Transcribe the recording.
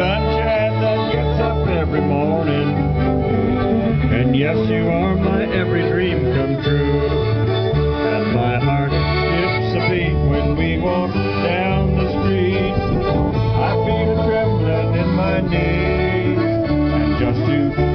sunshine that gets up every morning. And yes, you are my every dream come true. And my heart skips a beat when we walk down the street. I feel a trembling in my knees. And just you